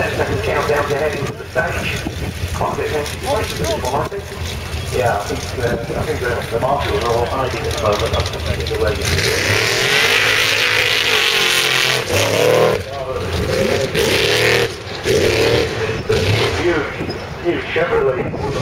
There's on 10 second countdown to heading to the stage. Quite a bit of anticipation this one, I think. Yeah, I think, uh, I think the, the marshals are all hiding at the moment. I think they're waiting to do it. Huge, huge Chevrolet.